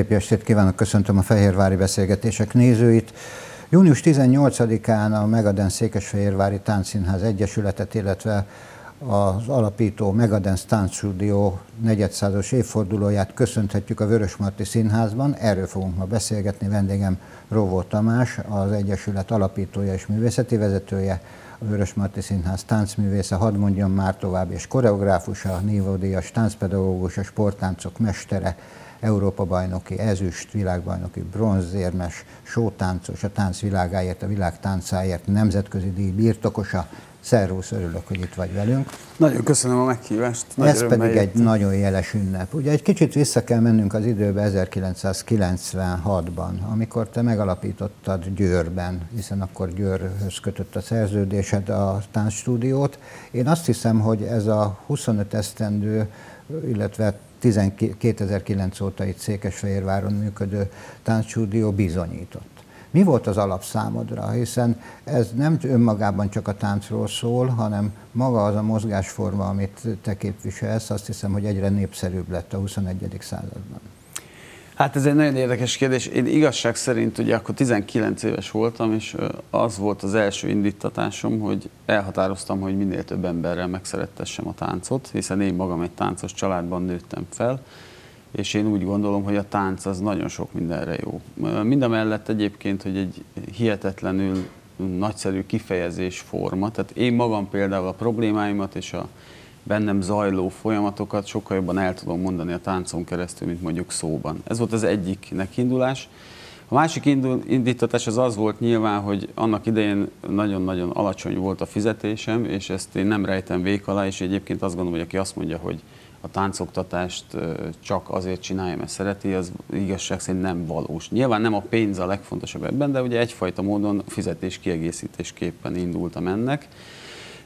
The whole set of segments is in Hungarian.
Szép estét kívánok, köszöntöm a Fehérvári Beszélgetések nézőit. Június 18-án a Megadens Székesfehérvári Táncszínház Egyesületet, illetve az alapító Megadens Táncstudió negyedszázas évfordulóját köszönhetjük a Vörösmarty Színházban. Erről fogunk ma beszélgetni. Vendégem Róvó Tamás, az Egyesület alapítója és művészeti vezetője, a Vörösmarty Színház táncművésze, hadd mondjam már tovább, és koreográfusa, névodíjas, táncpedagógus, a sporttáncok mestere, Európa bajnoki, ezüst, világbajnoki, bronzérmes, sótáncos, a tánc világáért, a világ táncáért, nemzetközi díj birtokosa. Szervusz, örülök, hogy itt vagy velünk. Nagyon köszönöm a meghívást. Nagy Ez pedig egy nagyon jeles ünnep. Ugye egy kicsit vissza kell mennünk az időbe 1996-ban, amikor te megalapítottad Győrben, hiszen akkor Győrhöz kötött a szerződésed a táncstúdiót. Én azt hiszem, hogy ez a 25 esztendő, illetve 2009 óta itt Székesfehérváron működő táncstúdió bizonyított. Mi volt az alapszámodra? Hiszen ez nem önmagában csak a táncról szól, hanem maga az a mozgásforma, amit te képviselsz, azt hiszem, hogy egyre népszerűbb lett a 21. században. Hát ez egy nagyon érdekes kérdés. Én igazság szerint ugye akkor 19 éves voltam, és az volt az első indítatásom, hogy elhatároztam, hogy minél több emberrel megszerettessem a táncot, hiszen én magam egy táncos családban nőttem fel, és én úgy gondolom, hogy a tánc az nagyon sok mindenre jó. Mindamellett egyébként, hogy egy hihetetlenül nagyszerű kifejezés forma, tehát én magam például a problémáimat és a bennem zajló folyamatokat sokkal jobban el tudom mondani a táncon keresztül, mint mondjuk szóban. Ez volt az egyik nekindulás. A másik indítatás az az volt nyilván, hogy annak idején nagyon-nagyon alacsony volt a fizetésem, és ezt én nem rejtem vék alá, és egyébként azt gondolom, hogy aki azt mondja, hogy a táncoktatást csak azért csinálja, mert szereti, az igazság szerint nem valós. Nyilván nem a pénz a legfontosabb ebben, de ugye egyfajta módon fizetés kiegészítésképpen indultam ennek.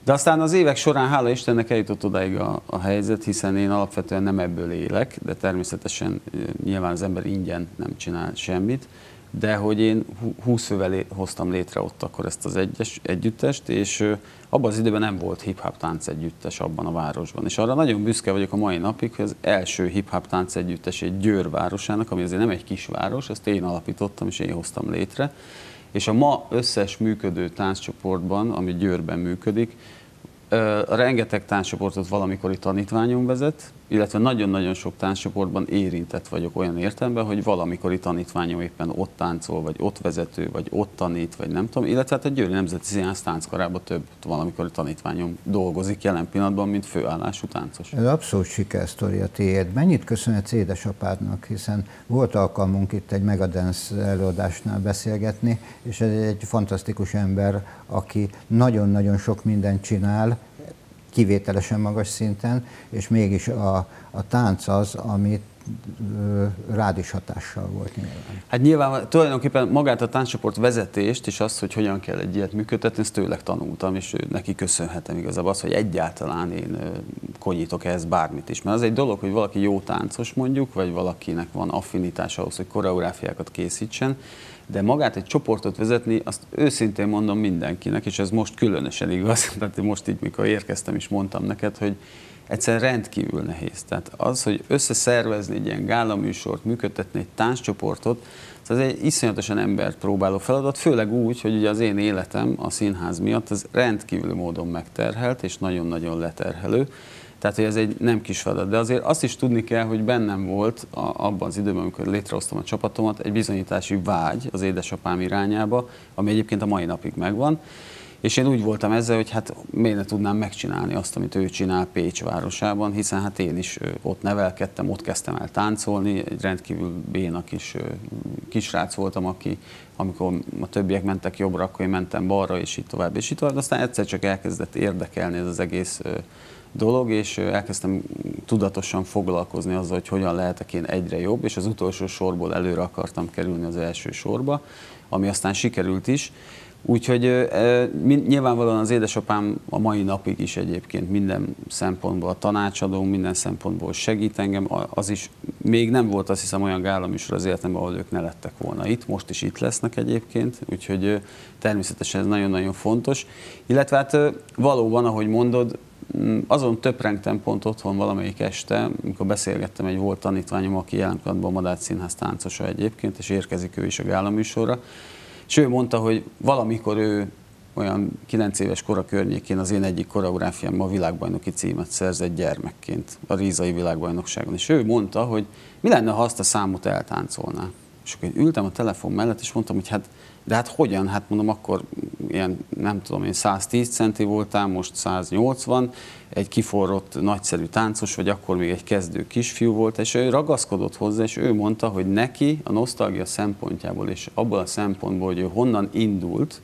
De aztán az évek során, hála Istennek eljutott odáig a, a helyzet, hiszen én alapvetően nem ebből élek, de természetesen nyilván az ember ingyen nem csinál semmit, de hogy én 20 fővel hoztam létre ott akkor ezt az egyes, együttest, és abban az időben nem volt hip-hop tánc együttes abban a városban. És arra nagyon büszke vagyok a mai napig, hogy az első hip-hop tánc együttes egy Győr városának, ami azért nem egy kisváros, ezt én alapítottam és én hoztam létre, és a ma összes működő tánccsoportban, ami Győrben működik, rengeteg tánccsoportot valamikori tanítványom vezet, illetve nagyon-nagyon sok tánccsoportban érintett vagyok olyan értelemben, hogy valamikori tanítványom éppen ott táncol, vagy ott vezető, vagy ott tanít, vagy nem tudom, illetve hát a Győri Nemzeti Színház tánckarában több valamikori tanítványom dolgozik jelen pillanatban, mint főállású táncos. Ez abszolút sikersztori a tiéd. Mennyit köszönhetsz édesapádnak, hiszen volt alkalmunk itt egy Megadance előadásnál beszélgetni, és ez egy fantasztikus ember, aki nagyon-nagyon sok mindent csinál, kivételesen magas szinten, és mégis a, a tánc az, amit rád is hatással volt nyilván. Hát nyilván tulajdonképpen magát a tánccsoport vezetést és azt, hogy hogyan kell egy ilyet működtetni, ezt tőleg tanultam, és neki köszönhetem igazából az, hogy egyáltalán én konyítok ehhez bármit is. Mert az egy dolog, hogy valaki jó táncos mondjuk, vagy valakinek van affinitás ahhoz, hogy koreográfiákat készítsen, de magát egy csoportot vezetni, azt őszintén mondom mindenkinek, és ez most különösen igaz, tehát most így, mikor érkeztem is mondtam neked, hogy egyszerűen rendkívül nehéz. Tehát az, hogy összeszervezni egy ilyen gálaműsort, működtetni egy tánccsoportot, ez egy iszonyatosan embert próbáló feladat, főleg úgy, hogy ugye az én életem a színház miatt az rendkívül módon megterhelt és nagyon-nagyon leterhelő. Tehát, hogy ez egy nem kis feladat. De azért azt is tudni kell, hogy bennem volt a, abban az időben, amikor létrehoztam a csapatomat, egy bizonyítási vágy az édesapám irányába, ami egyébként a mai napig megvan. És én úgy voltam ezzel, hogy hát miért ne tudnám megcsinálni azt, amit ő csinál Pécs városában, hiszen hát én is ott nevelkedtem, ott kezdtem el táncolni, egy rendkívül béna kis kisrác voltam, aki amikor a többiek mentek jobbra, akkor én mentem balra, és így tovább, és így tovább. Aztán egyszer csak elkezdett érdekelni ez az egész dolog, és elkezdtem tudatosan foglalkozni azzal, hogy hogyan lehetek én egyre jobb, és az utolsó sorból előre akartam kerülni az első sorba, ami aztán sikerült is. Úgyhogy nyilvánvalóan az édesapám a mai napig is egyébként minden szempontból a tanácsadó, minden szempontból segít engem. Az is még nem volt azt hiszem olyan gálaműsor az életemben, ahol ők ne lettek volna itt. Most is itt lesznek egyébként, úgyhogy természetesen ez nagyon-nagyon fontos. Illetve hát valóban, ahogy mondod, azon töprengtem pont otthon valamelyik este, amikor beszélgettem egy volt tanítványom, aki jelen pillanatban a Madács Színház táncosa egyébként, és érkezik ő is a gálaműsorra, és ő mondta, hogy valamikor ő olyan 9 éves kora környékén az én egyik koreográfiám a világbajnoki címet szerzett gyermekként a Rízai világbajnokságon. És ő mondta, hogy mi lenne, ha azt a számot eltáncolná. És akkor én ültem a telefon mellett, és mondtam, hogy hát, de hát hogyan? Hát mondom, akkor ilyen, nem tudom én, 110 centi voltál, most 180, egy kiforrott, nagyszerű táncos, vagy akkor még egy kezdő kisfiú volt, és ő ragaszkodott hozzá, és ő mondta, hogy neki a nosztalgia szempontjából, és abból a szempontból, hogy ő honnan indult,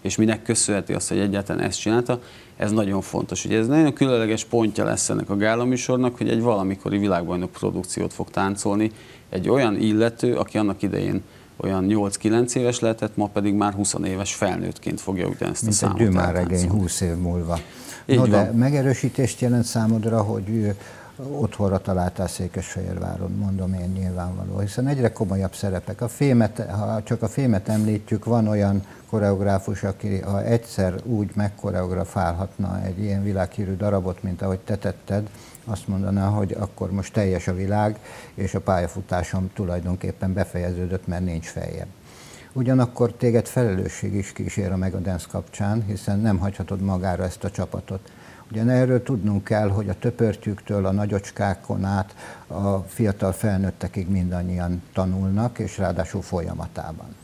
és minek köszönheti azt, hogy egyáltalán ezt csinálta, ez nagyon fontos. Ugye ez nagyon különleges pontja lesz ennek a gála műsornak, hogy egy valamikori világbajnok produkciót fog táncolni, egy olyan illető, aki annak idején olyan 8-9 éves lehetett, ma pedig már 20 éves felnőttként fogja ugyanezt Mint a számot egy Dümár 20 év múlva. Így no, de megerősítést jelent számodra, hogy otthonra találtál Székesfehérváron, mondom én nyilvánvaló, hiszen egyre komolyabb szerepek. A fémet, ha csak a fémet említjük, van olyan koreográfus, aki ha egyszer úgy megkoreografálhatna egy ilyen világhírű darabot, mint ahogy te tetted, azt mondaná, hogy akkor most teljes a világ, és a pályafutásom tulajdonképpen befejeződött, mert nincs feljebb. Ugyanakkor téged felelősség is kísér a Megadance kapcsán, hiszen nem hagyhatod magára ezt a csapatot. Ugyan erről tudnunk kell, hogy a töpörtyűktől a nagyocskákon át a fiatal felnőttekig mindannyian tanulnak, és ráadásul folyamatában.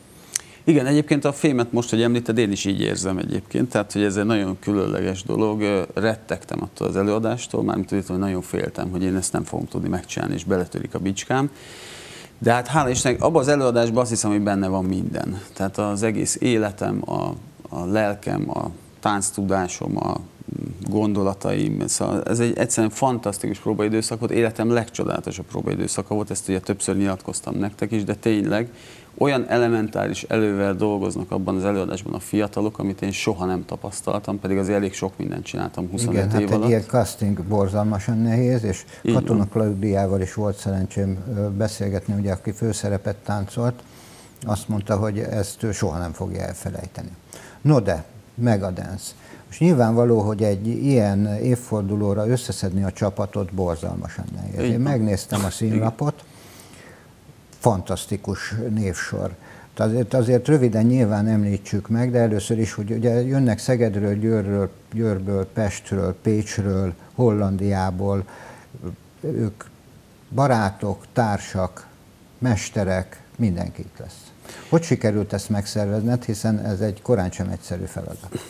Igen, egyébként a fémet most, hogy említed, én is így érzem egyébként, tehát hogy ez egy nagyon különleges dolog. Rettegtem attól az előadástól, mármint hogy nagyon féltem, hogy én ezt nem fogom tudni megcsinálni, és beletörik a bicskám. De hát hála Istennek, abban az előadásban azt hiszem, hogy benne van minden. Tehát az egész életem, a, a lelkem, a tánctudásom, a gondolataim. Szóval ez egy egyszerűen fantasztikus próbaidőszak volt, életem legcsodálatosabb próbaidőszaka volt, ezt ugye többször nyilatkoztam nektek is, de tényleg olyan elementáris elővel dolgoznak abban az előadásban a fiatalok, amit én soha nem tapasztaltam, pedig az elég sok mindent csináltam 25 Igen, év hát alatt. egy ilyen casting borzalmasan nehéz, és Így Katona. Klaudiával is volt szerencsém beszélgetni, ugye, aki főszerepet táncolt, azt mondta, hogy ezt ő soha nem fogja elfelejteni. No de, Megadance. És nyilvánvaló, hogy egy ilyen évfordulóra összeszedni a csapatot borzalmasan nehéz. Én megnéztem a színlapot, fantasztikus névsor. Azért, azért röviden nyilván említsük meg, de először is, hogy ugye jönnek Szegedről, Győrről, Győrből, Pestről, Pécsről, Hollandiából, ők barátok, társak, mesterek, mindenki itt lesz. Hogy sikerült ezt megszervezned, hiszen ez egy korán sem egyszerű feladat.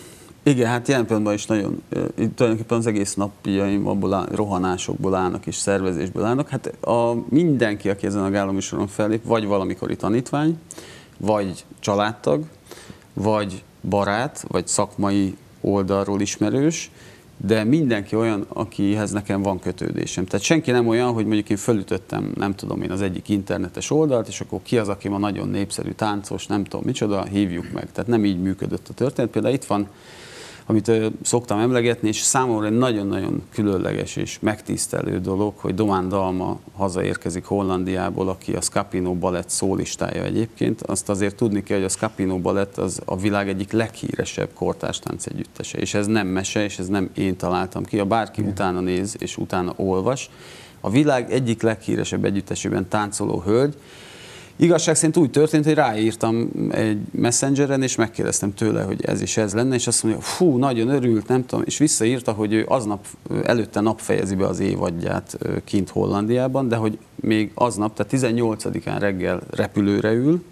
Igen, hát ilyen pillanatban is nagyon, tulajdonképpen az egész napjaim abból áll, rohanásokból állnak és szervezésből állnak. Hát a, mindenki, aki ezen a gálomisoron fellép, vagy valamikori tanítvány, vagy családtag, vagy barát, vagy szakmai oldalról ismerős, de mindenki olyan, akihez nekem van kötődésem. Tehát senki nem olyan, hogy mondjuk én fölütöttem, nem tudom én, az egyik internetes oldalt, és akkor ki az, aki ma nagyon népszerű táncos, nem tudom micsoda, hívjuk meg. Tehát nem így működött a történet. Például itt van amit szoktam emlegetni, és számomra egy nagyon-nagyon különleges és megtisztelő dolog, hogy Domán Dalma hazaérkezik Hollandiából, aki a Scapino Balett szólistája egyébként. Azt azért tudni kell, hogy a Scapino Balett az a világ egyik leghíresebb kortástánc együttese, és ez nem mese, és ez nem én találtam ki. Ha bárki Igen. utána néz és utána olvas, a világ egyik leghíresebb együttesében táncoló hölgy, Igazság szerint úgy történt, hogy ráírtam egy messengeren, és megkérdeztem tőle, hogy ez is ez lenne, és azt mondja, fú, nagyon örült, nem tudom, és visszaírta, hogy ő aznap, előtte nap fejezi be az évadját kint Hollandiában, de hogy még aznap, tehát 18-án reggel repülőre ül,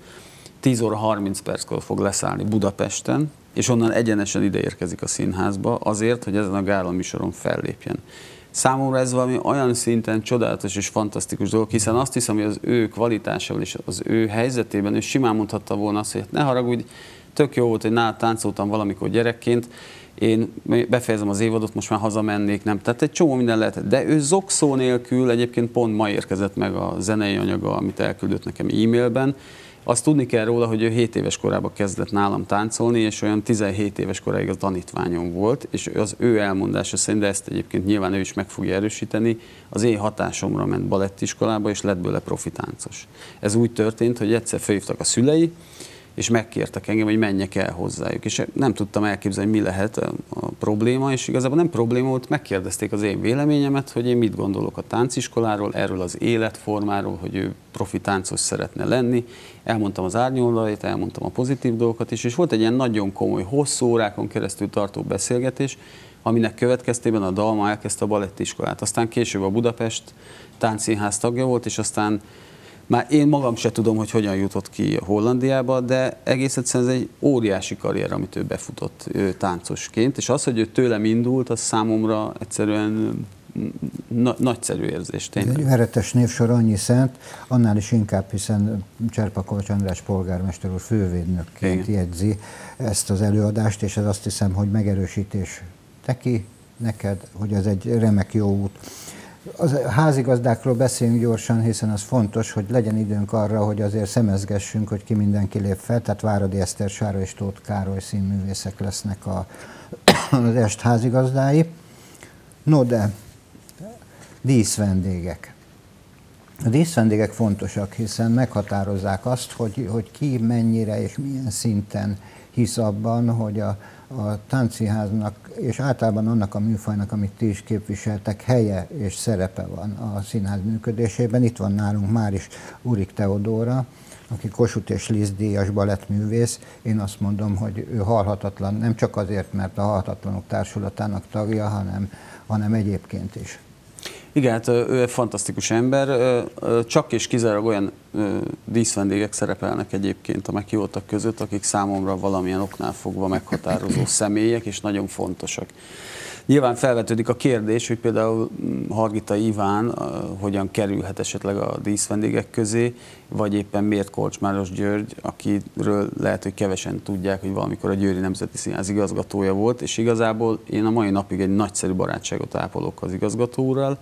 10 óra 30 perckor fog leszállni Budapesten, és onnan egyenesen ide érkezik a színházba azért, hogy ezen a gála műsoron fellépjen. Számomra ez valami olyan szinten csodálatos és fantasztikus dolog, hiszen azt hiszem, hogy az ő kvalitásával és az ő helyzetében ő simán mondhatta volna azt, hogy hát ne haragudj, tök jó volt, hogy nálad táncoltam valamikor gyerekként, én befejezem az évadot, most már hazamennék, nem. Tehát egy csomó minden lehet. De ő zokszó nélkül egyébként pont ma érkezett meg a zenei anyaga, amit elküldött nekem e-mailben, azt tudni kell róla, hogy ő 7 éves korában kezdett nálam táncolni, és olyan 17 éves koráig a tanítványom volt, és az ő elmondása szerint, de ezt egyébként nyilván ő is meg fogja erősíteni, az én hatásomra ment balettiskolába, és lett belőle profitáncos. Ez úgy történt, hogy egyszer felhívtak a szülei, és megkértek engem, hogy menjek el hozzájuk. És nem tudtam elképzelni, mi lehet a, probléma, és igazából nem probléma volt, megkérdezték az én véleményemet, hogy én mit gondolok a tánciskoláról, erről az életformáról, hogy ő profi táncos szeretne lenni. Elmondtam az árnyoldalait, elmondtam a pozitív dolgokat is, és volt egy ilyen nagyon komoly, hosszú órákon keresztül tartó beszélgetés, aminek következtében a Dalma elkezdte a balettiskolát. Aztán később a Budapest táncszínház tagja volt, és aztán már én magam se tudom, hogy hogyan jutott ki Hollandiába, de egész egyszerűen ez egy óriási karrier, amit ő befutott ő, táncosként, és az, hogy ő tőlem indult, az számomra egyszerűen na- nagyszerű érzés. Tényleg. Veretes névsor annyi szent, annál is inkább, hiszen Cserpakovics András polgármester úr fővédnökként Igen. jegyzi ezt az előadást, és ez azt hiszem, hogy megerősítés neki, neked, hogy ez egy remek jó út. Az házigazdákról beszéljünk gyorsan, hiszen az fontos, hogy legyen időnk arra, hogy azért szemezgessünk, hogy ki mindenki lép fel, tehát Váradi Eszter, Sára és Tóth Károly színművészek lesznek a, az est házigazdái. No de, díszvendégek. A díszvendégek fontosak, hiszen meghatározzák azt, hogy, hogy ki mennyire és milyen szinten hisz abban, hogy a, a táncszínháznak, és általában annak a műfajnak, amit ti is képviseltek, helye és szerepe van a színház működésében. Itt van nálunk már is Urik Teodóra, aki Kossuth és Liszt díjas balettművész. Én azt mondom, hogy ő halhatatlan, nem csak azért, mert a Halhatatlanok Társulatának tagja, hanem, hanem egyébként is. Igen, hát ő egy fantasztikus ember, csak és kizárólag olyan díszvendégek szerepelnek egyébként a meghívottak között, akik számomra valamilyen oknál fogva meghatározó személyek, és nagyon fontosak. Nyilván felvetődik a kérdés, hogy például mm, Hargita Iván hogyan kerülhet esetleg a díszvendégek közé, vagy éppen miért Kolcsmáros György, akiről lehet, hogy kevesen tudják, hogy valamikor a Győri Nemzeti Színház igazgatója volt, és igazából én a mai napig egy nagyszerű barátságot ápolok az igazgatóral,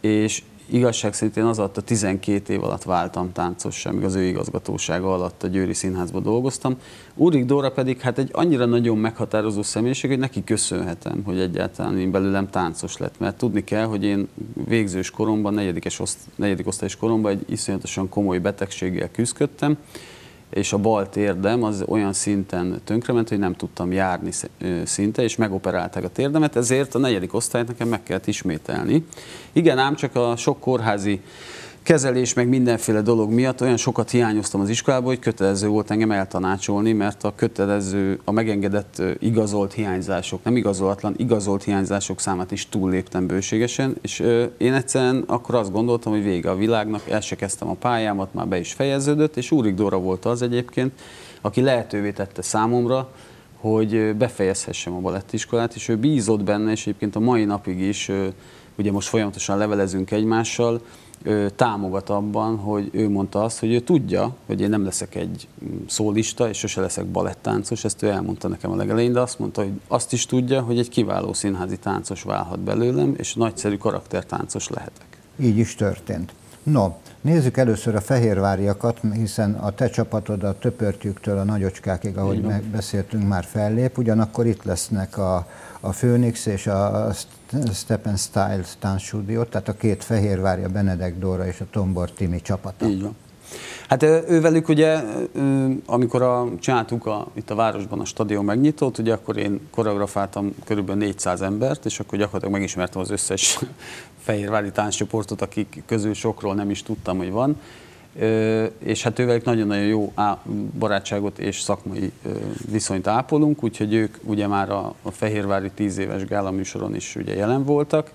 és igazság szerint én az alatt a 12 év alatt váltam táncos, amíg az ő igazgatósága alatt a Győri Színházban dolgoztam. Úrik Dóra pedig hát egy annyira nagyon meghatározó személyiség, hogy neki köszönhetem, hogy egyáltalán én belőlem táncos lett, mert tudni kell, hogy én végzős koromban, negyedikes oszt, negyedik osztályos koromban egy iszonyatosan komoly betegséggel küzdöttem, és a bal térdem az olyan szinten tönkrement, hogy nem tudtam járni szinte, és megoperálták a térdemet, ezért a negyedik osztályt nekem meg kellett ismételni. Igen, ám csak a sok kórházi kezelés, meg mindenféle dolog miatt olyan sokat hiányoztam az iskolából, hogy kötelező volt engem eltanácsolni, mert a kötelező, a megengedett igazolt hiányzások, nem igazolatlan, igazolt hiányzások számát is túlléptem bőségesen, és én egyszerűen akkor azt gondoltam, hogy vége a világnak, el se kezdtem a pályámat, már be is fejeződött, és Úrik Dóra volt az egyébként, aki lehetővé tette számomra, hogy befejezhessem a balettiskolát, és ő bízott benne, és egyébként a mai napig is, ugye most folyamatosan levelezünk egymással, támogat abban, hogy ő mondta azt, hogy ő tudja, hogy én nem leszek egy mm, szólista, és sose leszek balettáncos, ezt ő elmondta nekem a legelején, de azt mondta, hogy azt is tudja, hogy egy kiváló színházi táncos válhat belőlem, és nagyszerű karaktertáncos lehetek. Így is történt. No, nézzük először a fehérváriakat, hiszen a te csapatod a töpörtyűktől a nagyocskákig, ahogy megbeszéltünk, már fellép, ugyanakkor itt lesznek a, a Phoenix és a Stephen Styles táncstúdió, tehát a két Fehérvárja, Benedek Dóra és a Tombor Timi csapata. Így van. Hát ővelük ugye, amikor a, csináltuk a, itt a városban a stadion megnyitót, ugye akkor én koreografáltam körülbelül 400 embert, és akkor gyakorlatilag megismertem az összes fehérvári tánccsoportot, akik közül sokról nem is tudtam, hogy van és hát ővelük nagyon-nagyon jó barátságot és szakmai viszonyt ápolunk, úgyhogy ők ugye már a, Fehérvári 10 éves gála műsoron is ugye jelen voltak,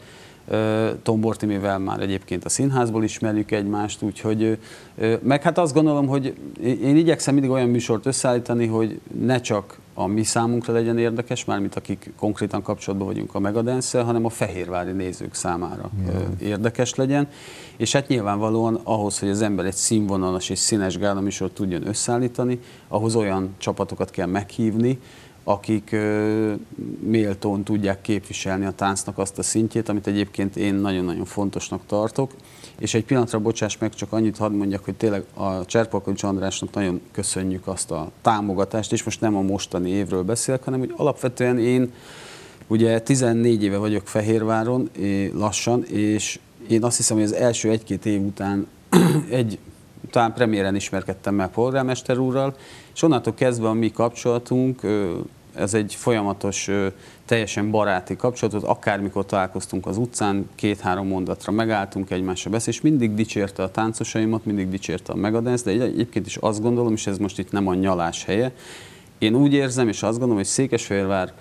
Tombor Timivel már egyébként a színházból ismerjük egymást, úgyhogy meg hát azt gondolom, hogy én igyekszem mindig olyan műsort összeállítani, hogy ne csak a mi számunkra legyen érdekes, mármint akik konkrétan kapcsolatban vagyunk a megadance hanem a fehérvári nézők számára yeah. érdekes legyen. És hát nyilvánvalóan ahhoz, hogy az ember egy színvonalas és színes gála műsort tudjon összeállítani, ahhoz olyan csapatokat kell meghívni, akik méltón tudják képviselni a táncnak azt a szintjét, amit egyébként én nagyon-nagyon fontosnak tartok. És egy pillanatra bocsáss meg, csak annyit hadd mondjak, hogy tényleg a Cserpalkovics Andrásnak nagyon köszönjük azt a támogatást, és most nem a mostani évről beszélek, hanem hogy alapvetően én ugye 14 éve vagyok Fehérváron lassan, és én azt hiszem, hogy az első egy-két év után egy talán premiéren ismerkedtem meg polgármester úrral, és onnantól kezdve a mi kapcsolatunk, ez egy folyamatos, teljesen baráti kapcsolatot, akármikor találkoztunk az utcán, két-három mondatra megálltunk egymásra beszélni, és mindig dicsérte a táncosaimat, mindig dicsérte a Megadance, de egyébként is azt gondolom, és ez most itt nem a nyalás helye, én úgy érzem, és azt gondolom, hogy Székesfehérvár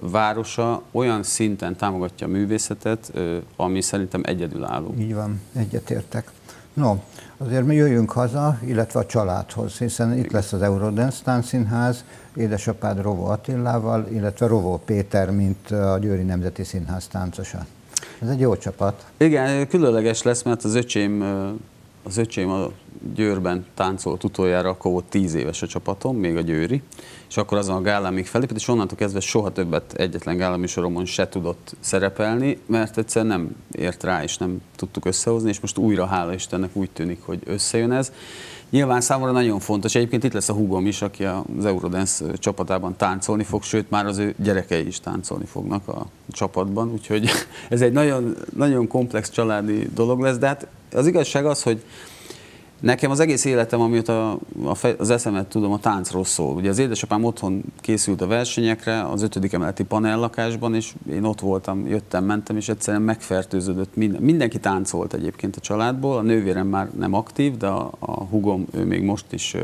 városa olyan szinten támogatja a művészetet, ami szerintem egyedülálló. Így van, egyetértek. No, azért mi jöjjünk haza, illetve a családhoz, hiszen itt lesz az Eurodance Táncszínház, édesapád Rovó Attilával, illetve Rovó Péter, mint a Győri Nemzeti Színház táncosa. Ez egy jó csapat. Igen, különleges lesz, mert az öcsém, az öcsém a Győrben táncolt utoljára, akkor volt tíz éves a csapatom, még a Győri, és akkor azon a gálán még felépít, és onnantól kezdve soha többet egyetlen gálaműsoromon se tudott szerepelni, mert egyszer nem ért rá, és nem tudtuk összehozni, és most újra, hála Istennek úgy tűnik, hogy összejön ez. Nyilván számomra nagyon fontos. Egyébként itt lesz a húgom is, aki az Eurodance csapatában táncolni fog, sőt már az ő gyerekei is táncolni fognak a csapatban, úgyhogy ez egy nagyon, nagyon komplex családi dolog lesz, de hát az igazság az, hogy Nekem az egész életem, amit a, a fe, az eszemet tudom, a táncról szól. Ugye az édesapám otthon készült a versenyekre, az ötödik emeleti panellakásban, és én ott voltam, jöttem, mentem, és egyszerűen megfertőződött. Minden, mindenki táncolt egyébként a családból, a nővérem már nem aktív, de a, a hugom, ő még most is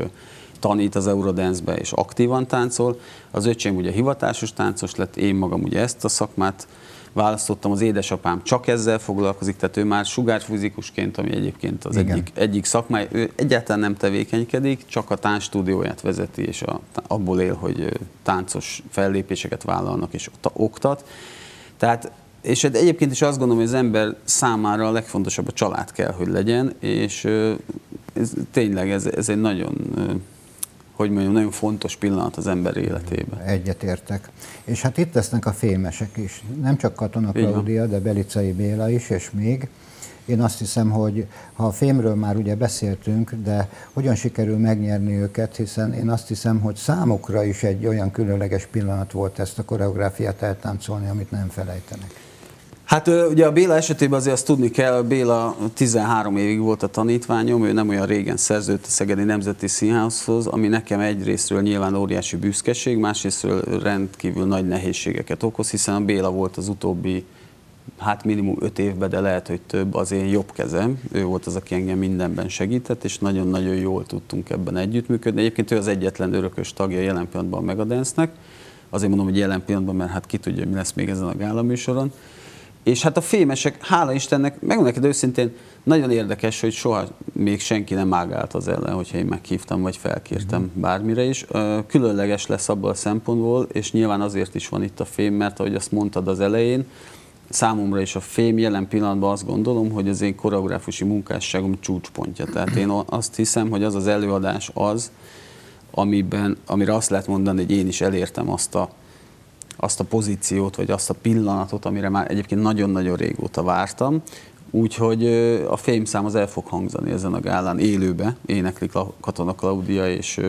tanít az Eurodance-be, és aktívan táncol. Az öcsém ugye hivatásos táncos lett, én magam ugye ezt a szakmát választottam, az édesapám csak ezzel foglalkozik, tehát ő már sugárfizikusként, ami egyébként az egyik, egyik szakmája, ő egyáltalán nem tevékenykedik, csak a táncstúdióját vezeti, és a, abból él, hogy táncos fellépéseket vállalnak és oktat. Tehát és egyébként is azt gondolom, hogy az ember számára a legfontosabb a család kell, hogy legyen, és ez, tényleg ez, ez egy nagyon hogy mondjam, nagyon fontos pillanat az ember életében. Egyetértek. És hát itt lesznek a fémesek is. Nem csak Katona Klaudia, de Belicai Béla is, és még. Én azt hiszem, hogy ha a fémről már ugye beszéltünk, de hogyan sikerül megnyerni őket, hiszen én azt hiszem, hogy számukra is egy olyan különleges pillanat volt ezt a koreográfiát eltáncolni, amit nem felejtenek. Hát ugye a Béla esetében azért azt tudni kell, Béla 13 évig volt a tanítványom, ő nem olyan régen szerződött a Szegedi Nemzeti Színházhoz, ami nekem egyrésztről nyilván óriási büszkeség, másrésztről rendkívül nagy nehézségeket okoz, hiszen a Béla volt az utóbbi hát minimum öt évben, de lehet, hogy több az én jobb kezem. Ő volt az, aki engem mindenben segített, és nagyon-nagyon jól tudtunk ebben együttműködni. Egyébként ő az egyetlen örökös tagja jelen pillanatban a Megadance-nek. Azért mondom, hogy jelen pillanatban, mert hát ki tudja, mi lesz még ezen a gála műsoron. És hát a fémesek, hála Istennek, megmondom neked őszintén, nagyon érdekes, hogy soha még senki nem ágált az ellen, hogyha én meghívtam, vagy felkértem mm. bármire is. Különleges lesz abból a szempontból, és nyilván azért is van itt a fém, mert ahogy azt mondtad az elején, számomra is a fém jelen pillanatban azt gondolom, hogy az én koreográfusi munkásságom csúcspontja. Tehát én azt hiszem, hogy az az előadás az, amiben, amire azt lehet mondani, hogy én is elértem azt a azt a pozíciót, vagy azt a pillanatot, amire már egyébként nagyon-nagyon régóta vártam. Úgyhogy a fémszám az el fog hangzani ezen a gálán élőbe. Éneklik Katona Klaudia és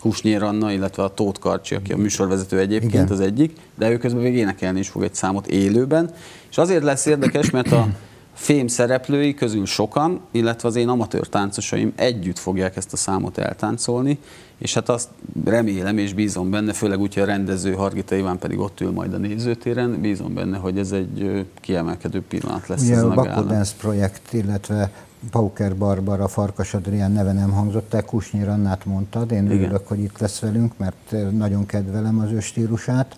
Kusnyér Anna, illetve a Tóth Karcsi, aki a műsorvezető egyébként Igen. az egyik, de ő közben még énekelni is fog egy számot élőben. És azért lesz érdekes, mert a fém szereplői közül sokan, illetve az én amatőr táncosaim együtt fogják ezt a számot eltáncolni, és hát azt remélem és bízom benne, főleg úgy, hogy a rendező Hargita Iván pedig ott ül majd a nézőtéren, bízom benne, hogy ez egy kiemelkedő pillanat lesz Ugye ezen a, Dance projekt, illetve Pauker Barbara, Farkas Adrián neve nem hangzott el, Kusnyir Annát mondtad, én Igen. örülök, hogy itt lesz velünk, mert nagyon kedvelem az ő stílusát,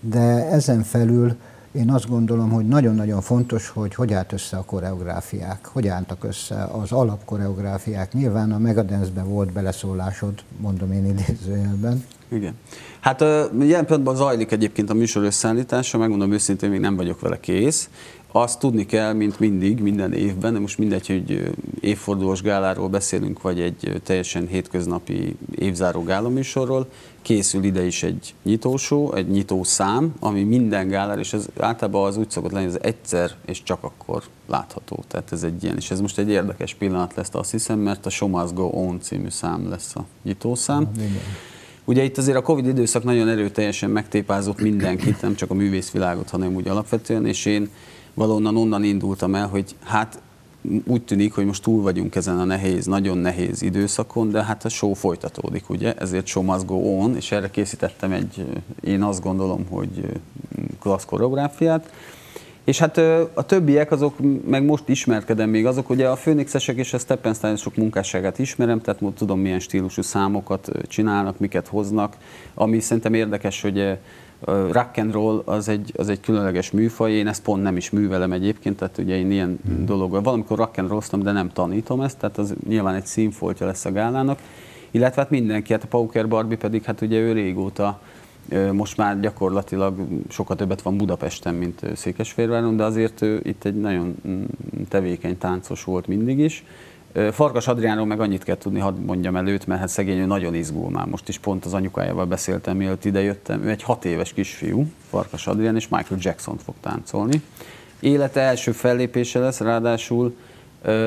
de ezen felül én azt gondolom, hogy nagyon-nagyon fontos, hogy hogy állt össze a koreográfiák, hogy álltak össze az alapkoreográfiák. Nyilván a Megadance-ben volt beleszólásod, mondom én idézőjelben. Igen. Hát jelen pillanatban zajlik egyébként a műsor összeállítása, megmondom őszintén, még nem vagyok vele kész. Azt tudni kell, mint mindig, minden évben, de most mindegy, hogy évfordulós gáláról beszélünk, vagy egy teljesen hétköznapi évzáró gálaműsorról, készül ide is egy nyitósó, egy nyitószám, ami minden gálára, és ez általában az úgy szokott lenni, hogy ez egyszer és csak akkor látható. Tehát ez egy ilyen, és ez most egy érdekes pillanat lesz, azt hiszem, mert a Show Must Go On című szám lesz a nyitószám. Ah, Ugye itt azért a Covid időszak nagyon erőteljesen megtépázott mindenkit, nem csak a művészvilágot, hanem úgy alapvetően, és én valonnan onnan indultam el, hogy hát úgy tűnik, hogy most túl vagyunk ezen a nehéz, nagyon nehéz időszakon, de hát a show folytatódik, ugye? Ezért show must go on, és erre készítettem egy, én azt gondolom, hogy klassz koreográfiát. És hát a többiek azok, meg most ismerkedem még azok, ugye a Főnixesek és a Steppenstein sok munkásságát ismerem, tehát tudom milyen stílusú számokat csinálnak, miket hoznak, ami szerintem érdekes, hogy rock and roll az egy, az egy különleges műfaj, én ezt pont nem is művelem egyébként, tehát ugye én ilyen hmm. dolog, valamikor rock and rollztam, de nem tanítom ezt, tehát az nyilván egy színfoltja lesz a gálának, illetve hát mindenki, hát a Pauker Barbie pedig hát ugye ő régóta most már gyakorlatilag sokkal többet van Budapesten, mint Székesfehérváron, de azért ő itt egy nagyon mm, tevékeny táncos volt mindig is. Farkas Adriánról meg annyit kell tudni, hadd mondjam előtt, mert hát szegény ő nagyon izgul már. Most is pont az anyukájával beszéltem, mielőtt idejöttem. Ő egy hat éves kisfiú, Farkas Adrián, és Michael Jackson fog táncolni. Élete első fellépése lesz, ráadásul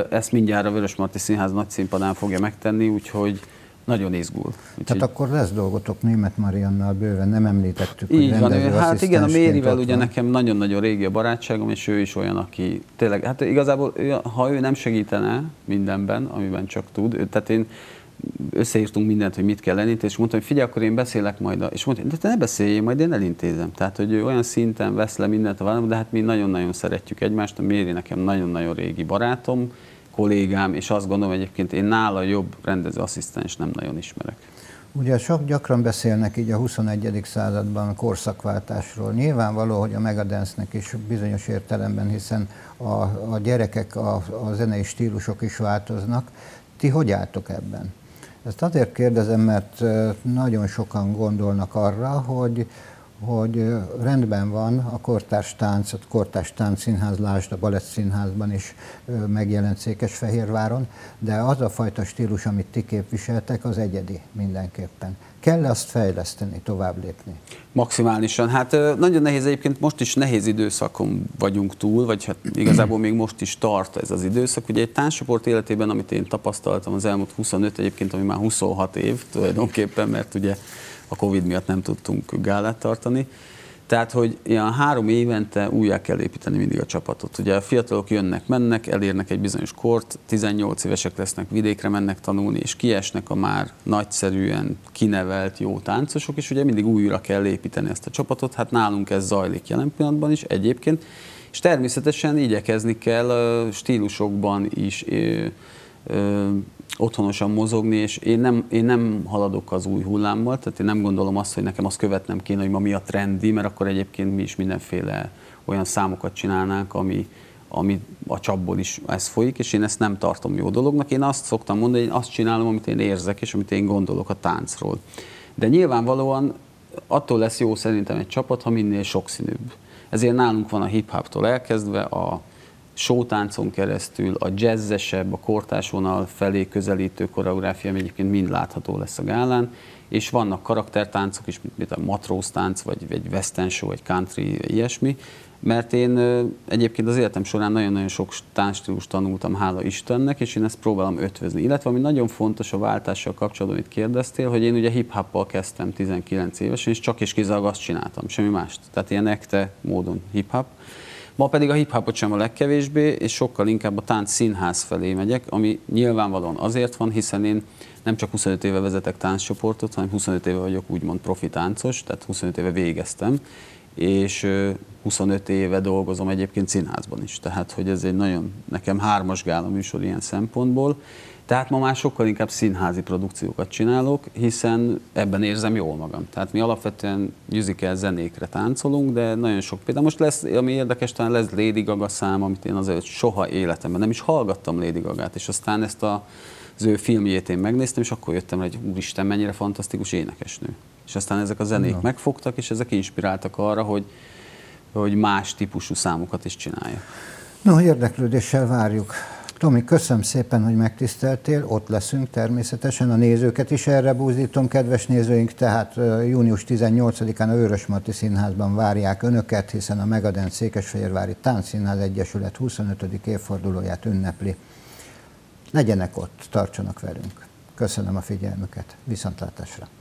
ezt mindjárt a Vörösmarty Színház nagy színpadán fogja megtenni, úgyhogy nagyon izgul. Úgyhogy... Tehát akkor lesz dolgotok német Mariannal bőven, nem említettük, Így van, ő, hát igen, a Mérivel ugye nekem nagyon-nagyon régi a barátságom, és ő is olyan, aki tényleg, hát igazából ha ő nem segítene mindenben, amiben csak tud, tehát én összeírtunk mindent, hogy mit kell elintézni, és mondtam, hogy figyelj, akkor én beszélek majd, a, és mondta, de te ne beszélj, majd én elintézem. Tehát, hogy ő olyan szinten vesz le mindent a vállalom, de hát mi nagyon-nagyon szeretjük egymást, a Méri nekem nagyon-nagyon régi barátom, kollégám, és azt gondolom egyébként én nála jobb rendezőasszisztens nem nagyon ismerek. Ugye sok gyakran beszélnek így a 21. században korszakváltásról. Nyilvánvaló, hogy a Megadance-nek is bizonyos értelemben, hiszen a, a gyerekek, a, a zenei stílusok is változnak. Ti hogy álltok ebben? Ezt azért kérdezem, mert nagyon sokan gondolnak arra, hogy hogy rendben van a kortárs tánc, a kortárs táncszínház, lásd a balett színházban is megjelent Székesfehérváron, de az a fajta stílus, amit ti képviseltek, az egyedi mindenképpen. Kell azt fejleszteni, tovább lépni? Maximálisan. Hát nagyon nehéz egyébként, most is nehéz időszakon vagyunk túl, vagy hát igazából még most is tart ez az időszak. Ugye egy társaport életében, amit én tapasztaltam az elmúlt 25, egyébként ami már 26 év tulajdonképpen, mert ugye a Covid miatt nem tudtunk gálát tartani. Tehát, hogy ilyen három évente újjá kell építeni mindig a csapatot. Ugye a fiatalok jönnek, mennek, elérnek egy bizonyos kort, 18 évesek lesznek, vidékre mennek tanulni, és kiesnek a már nagyszerűen kinevelt jó táncosok, és ugye mindig újra kell építeni ezt a csapatot. Hát nálunk ez zajlik jelen pillanatban is egyébként. És természetesen igyekezni kell stílusokban is otthonosan mozogni, és én nem, én nem haladok az új hullámmal, tehát én nem gondolom azt, hogy nekem azt követnem kéne, hogy ma mi a trendi, mert akkor egyébként mi is mindenféle olyan számokat csinálnánk, ami, ami a csapból is ez folyik, és én ezt nem tartom jó dolognak. Én azt szoktam mondani, hogy én azt csinálom, amit én érzek, és amit én gondolok a táncról. De nyilvánvalóan attól lesz jó szerintem egy csapat, ha minél sokszínűbb. Ezért nálunk van a hip-hoptól elkezdve a sótáncon keresztül, a jazzesebb, a kortás vonal felé közelítő koreográfia, ami egyébként mind látható lesz a gálán, és vannak karaktertáncok is, mint a matróz tánc, vagy egy western show, vagy country, ilyesmi, mert én egyébként az életem során nagyon-nagyon sok táncstílus tanultam, hála Istennek, és én ezt próbálom ötvözni. Illetve ami nagyon fontos a váltással kapcsolatban, amit kérdeztél, hogy én ugye hip-hoppal kezdtem 19 évesen, és csak és kizárólag azt csináltam, semmi mást. Tehát ilyen ekte módon hip-hop. Ma pedig a hip-hopot sem a legkevésbé, és sokkal inkább a tánc színház felé megyek, ami nyilvánvalóan azért van, hiszen én nem csak 25 éve vezetek tánccsoportot, hanem 25 éve vagyok úgymond profi táncos, tehát 25 éve végeztem, és 25 éve dolgozom egyébként színházban is. Tehát, hogy ez egy nagyon, nekem hármas gála műsor ilyen szempontból, tehát ma már sokkal inkább színházi produkciókat csinálok, hiszen ebben érzem jól magam. Tehát mi alapvetően musical zenékre táncolunk, de nagyon sok például. Most lesz, ami érdekes, talán lesz Lady Gaga szám, amit én azért soha életemben nem is hallgattam Lady Gagát, és aztán ezt a, az ő filmjét én megnéztem, és akkor jöttem, hogy úristen, mennyire fantasztikus énekesnő. És aztán ezek a zenék no. megfogtak, és ezek inspiráltak arra, hogy hogy más típusú számokat is csinálja. No, érdeklődéssel várjuk. Tomi, köszönöm szépen, hogy megtiszteltél, ott leszünk természetesen, a nézőket is erre búzítom, kedves nézőink, tehát június 18-án a Őrös Marti Színházban várják önöket, hiszen a Megaden Székesfehérvári Táncszínház Egyesület 25. évfordulóját ünnepli. Legyenek ott, tartsanak velünk. Köszönöm a figyelmüket, viszontlátásra!